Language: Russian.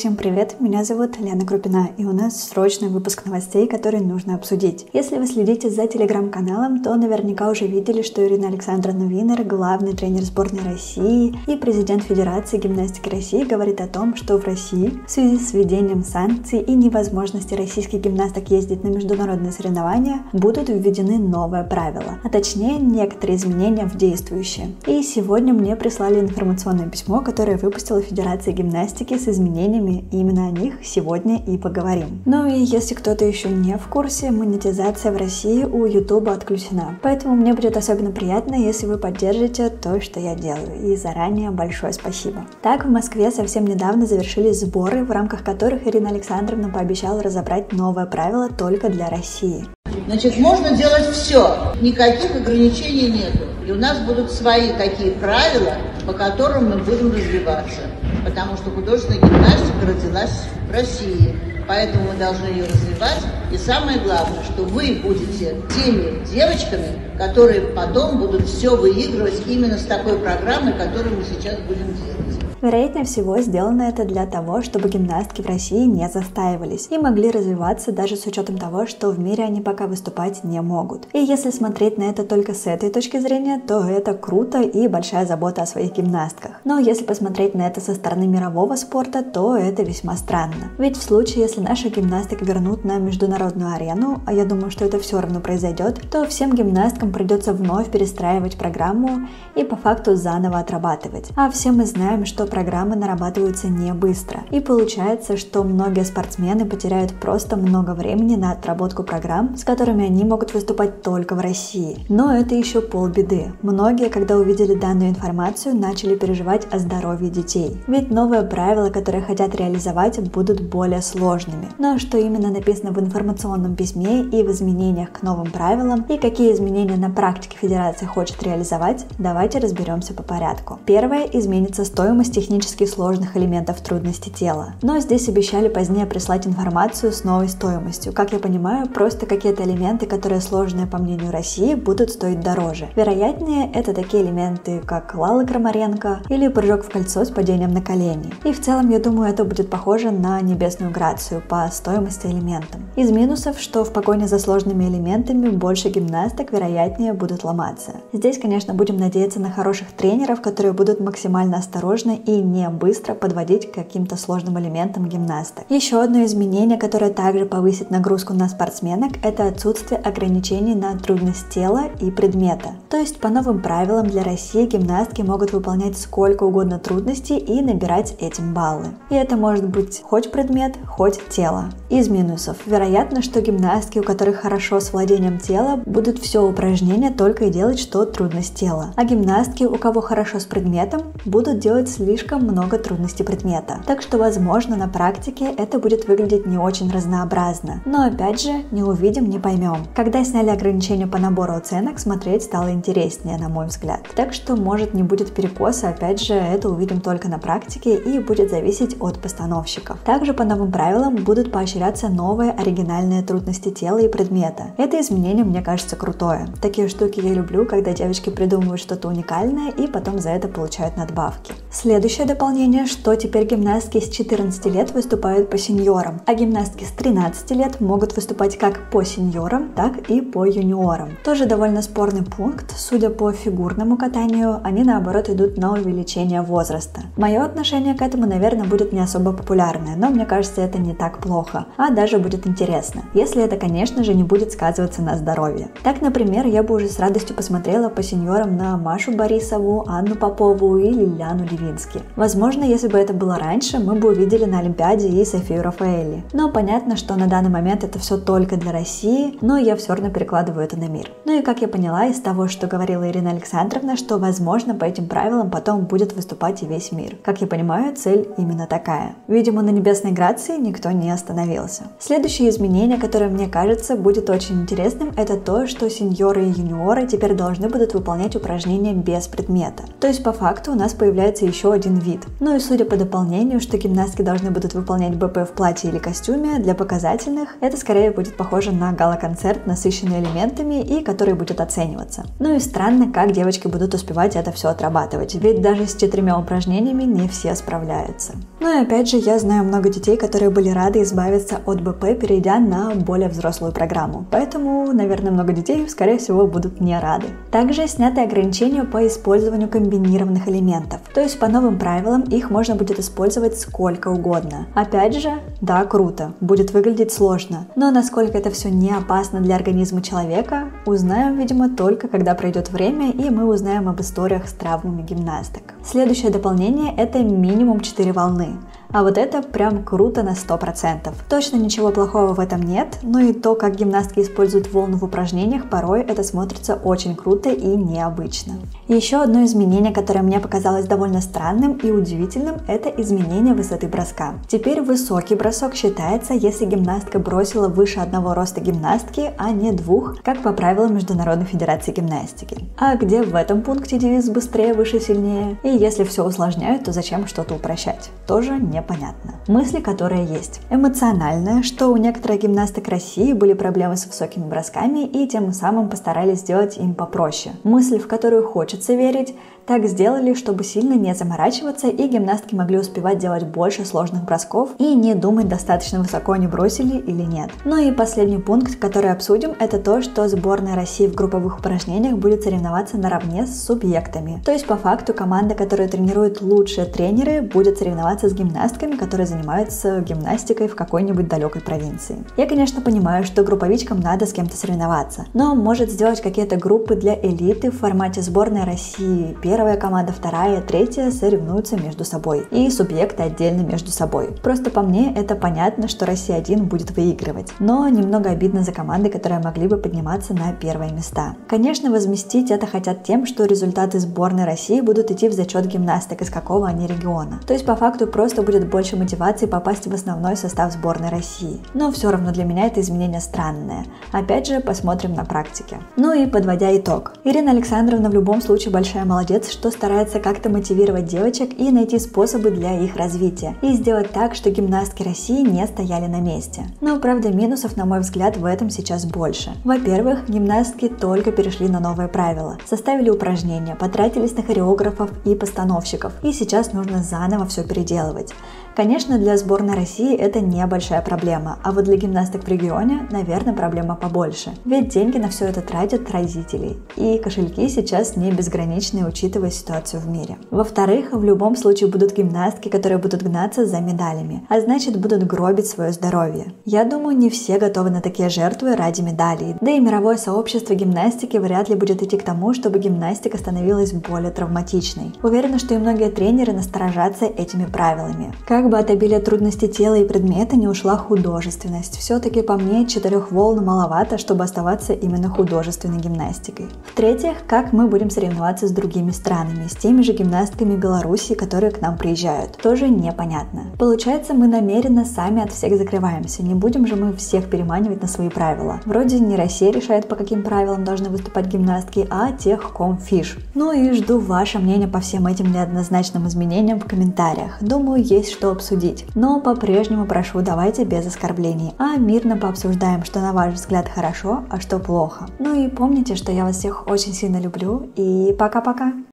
всем привет! Меня зовут Лена Крупина, и у нас срочный выпуск новостей, которые нужно обсудить. Если вы следите за телеграм-каналом, то наверняка уже видели, что Ирина Александровна Винер, главный тренер сборной России и президент Федерации гимнастики России, говорит о том, что в России в связи с введением санкций и невозможности российских гимнасток ездить на международные соревнования будут введены новые правила, а точнее некоторые изменения в действующие. И сегодня мне прислали информационное письмо, которое выпустила Федерация гимнастики с изменениями изменениями, и именно о них сегодня и поговорим. Ну и если кто-то еще не в курсе, монетизация в России у YouTube отключена. Поэтому мне будет особенно приятно, если вы поддержите то, что я делаю. И заранее большое спасибо. Так, в Москве совсем недавно завершились сборы, в рамках которых Ирина Александровна пообещала разобрать новое правило только для России. Значит, можно делать все, никаких ограничений нету. И у нас будут свои такие правила, по которым мы будем развиваться потому что художественная гимнастика родилась в России. Поэтому мы должны ее развивать. И самое главное, что вы будете теми девочками, которые потом будут все выигрывать именно с такой программой, которую мы сейчас будем делать. Вероятнее всего, сделано это для того, чтобы гимнастки в России не застаивались и могли развиваться даже с учетом того, что в мире они пока выступать не могут. И если смотреть на это только с этой точки зрения, то это круто и большая забота о своих гимнастках. Но если посмотреть на это со стороны мирового спорта, то это весьма странно. Ведь в случае, если наших гимнасток вернут на международную арену, а я думаю, что это все равно произойдет, то всем гимнасткам придется вновь перестраивать программу и по факту заново отрабатывать. А все мы знаем, что программы нарабатываются не быстро. И получается, что многие спортсмены потеряют просто много времени на отработку программ, с которыми они могут выступать только в России. Но это еще полбеды. Многие, когда увидели данную информацию, начали переживать о здоровье детей. Ведь новые правила, которые хотят реализовать, будут более сложными. Но что именно написано в информационном письме и в изменениях к новым правилам, и какие изменения на практике Федерация хочет реализовать, давайте разберемся по порядку. Первое изменится стоимость технически сложных элементов трудности тела. Но здесь обещали позднее прислать информацию с новой стоимостью. Как я понимаю, просто какие-то элементы, которые сложные по мнению России, будут стоить дороже. Вероятнее, это такие элементы, как Лала Крамаренко или прыжок в кольцо с падением на колени. И в целом, я думаю, это будет похоже на небесную грацию по стоимости элементам. Из минусов, что в погоне за сложными элементами больше гимнасток, вероятнее, будут ломаться. Здесь, конечно, будем надеяться на хороших тренеров, которые будут максимально осторожны и не быстро подводить к каким-то сложным элементам гимнасток. Еще одно изменение, которое также повысит нагрузку на спортсменок, это отсутствие ограничений на трудность тела и предмета. То есть по новым правилам для России гимнастки могут выполнять сколько угодно трудностей и набирать этим баллы. И это может быть хоть предмет, хоть тело. Из минусов. Вероятно, что гимнастки, у которых хорошо с владением тела, будут все упражнения только и делать, что трудность тела. А гимнастки, у кого хорошо с предметом, будут делать слишком много трудностей предмета. Так что, возможно, на практике это будет выглядеть не очень разнообразно. Но опять же, не увидим, не поймем. Когда сняли ограничения по набору оценок, смотреть стало интереснее, на мой взгляд. Так что, может, не будет перекоса, опять же, это увидим только на практике и будет зависеть от постановщиков. Также по новым правилам будут поощряться новые оригинальные трудности тела и предмета. Это изменение мне кажется крутое. Такие штуки я люблю, когда девочки придумывают что-то уникальное и потом за это получают надбавки. Следующее дополнение, что теперь гимнастки с 14 лет выступают по сеньорам, а гимнастки с 13 лет могут выступать как по сеньорам, так и по юниорам. Тоже довольно спорный пункт. Судя по фигурному катанию, они наоборот идут на увеличение возраста. Мое отношение к этому, наверное, будет не особо популярное, но мне кажется, это не так плохо, а даже будет интересно, если это, конечно же, не будет сказываться на здоровье. Так, например, я бы уже с радостью посмотрела по сеньорам на Машу Борисову, Анну Попову и Лилиану Левински. Возможно, если бы это было раньше, мы бы увидели на Олимпиаде и Софию Рафаэли. Но понятно, что на данный момент это все только для России, но я все равно перекладываю это на мир. Ну и как я поняла из того, что говорила Ирина Александровна, что возможно по этим правилам потом будет выступать и весь мир. Как я понимаю, цель именно такая. Видимо, на небесной грации никто не остановился. Следующее изменение, которое мне кажется будет очень интересным, это то, что сеньоры и юниоры теперь должны будут выполнять упражнения без предмета. То есть по факту у нас появляется еще один вид. Ну и судя по дополнению, что гимнастки должны будут выполнять БП в платье или костюме для показательных, это скорее будет похоже на гала-концерт, насыщенный элементами и который будет оцениваться. Ну и странно, как девочки будут успевать это все отрабатывать, ведь даже с четырьмя упражнениями не все справляются. Ну и опять же, я знаю много детей, которые были рады избавиться от БП, перейдя на более взрослую программу. Поэтому, наверное, много детей, скорее всего, будут не рады. Также сняты ограничения по использованию комбинированных элементов. То есть по новым правилам их можно будет использовать сколько угодно. Опять же, да, круто, будет выглядеть сложно. Но насколько это все не опасно для организма человека, узнаем, видимо, только когда пройдет время и мы узнаем об историях с травмами гимнасток. Следующее дополнение – это минимум 4 волны. А вот это прям круто на 100%. Точно ничего плохого в этом нет, но и то, как гимнастки используют волну в упражнениях, порой это смотрится очень круто и необычно. Еще одно изменение, которое мне показалось довольно странным и удивительным, это изменение высоты броска. Теперь высокий бросок считается, если гимнастка бросила выше одного роста гимнастки, а не двух, как по правилам Международной Федерации Гимнастики. А где в этом пункте девиз «быстрее, выше, сильнее»? И если все усложняют, то зачем что-то упрощать? Тоже не непонятно. Мысли, которые есть. Эмоциональное, что у некоторых гимнасток России были проблемы с высокими бросками и тем самым постарались сделать им попроще. Мысль, в которую хочется верить, так сделали, чтобы сильно не заморачиваться и гимнастки могли успевать делать больше сложных бросков и не думать, достаточно высоко они бросили или нет. Ну и последний пункт, который обсудим, это то, что сборная России в групповых упражнениях будет соревноваться наравне с субъектами. То есть по факту команда, которая тренирует лучшие тренеры, будет соревноваться с гимнастками, которые занимаются гимнастикой в какой-нибудь далекой провинции. Я, конечно, понимаю, что групповичкам надо с кем-то соревноваться, но может сделать какие-то группы для элиты в формате сборной России первая команда, вторая, третья соревнуются между собой. И субъекты отдельно между собой. Просто по мне это понятно, что Россия-1 будет выигрывать. Но немного обидно за команды, которые могли бы подниматься на первые места. Конечно, возместить это хотят тем, что результаты сборной России будут идти в зачет гимнасток, из какого они региона. То есть по факту просто будет больше мотивации попасть в основной состав сборной России. Но все равно для меня это изменение странное. Опять же, посмотрим на практике. Ну и подводя итог. Ирина Александровна в любом случае большая молодец, молодец, что старается как-то мотивировать девочек и найти способы для их развития. И сделать так, что гимнастки России не стояли на месте. Но, правда, минусов, на мой взгляд, в этом сейчас больше. Во-первых, гимнастки только перешли на новые правила. Составили упражнения, потратились на хореографов и постановщиков. И сейчас нужно заново все переделывать. Конечно, для сборной России это небольшая проблема, а вот для гимнасток в регионе, наверное, проблема побольше. Ведь деньги на все это тратят родители, и кошельки сейчас не безграничные, учитывая ситуацию в мире. Во-вторых, в любом случае будут гимнастки, которые будут гнаться за медалями, а значит будут гробить свое здоровье. Я думаю, не все готовы на такие жертвы ради медалей, да и мировое сообщество гимнастики вряд ли будет идти к тому, чтобы гимнастика становилась более травматичной. Уверена, что и многие тренеры насторожатся этими правилами. Как бы от обилия трудностей тела и предмета не ушла художественность. Все-таки по мне четырех волн маловато, чтобы оставаться именно художественной гимнастикой. В-третьих, как мы будем соревноваться с другими странами, с теми же гимнастками Беларуси, которые к нам приезжают. Тоже непонятно. Получается, мы намеренно сами от всех закрываемся. Не будем же мы всех переманивать на свои правила. Вроде не Россия решает, по каким правилам должны выступать гимнастки, а тех ком фиш. Ну и жду ваше мнение по всем этим неоднозначным изменениям в комментариях. Думаю, есть что обсудить. Но по-прежнему прошу, давайте без оскорблений, а мирно пообсуждаем, что на ваш взгляд хорошо, а что плохо. Ну и помните, что я вас всех очень сильно люблю, и пока-пока!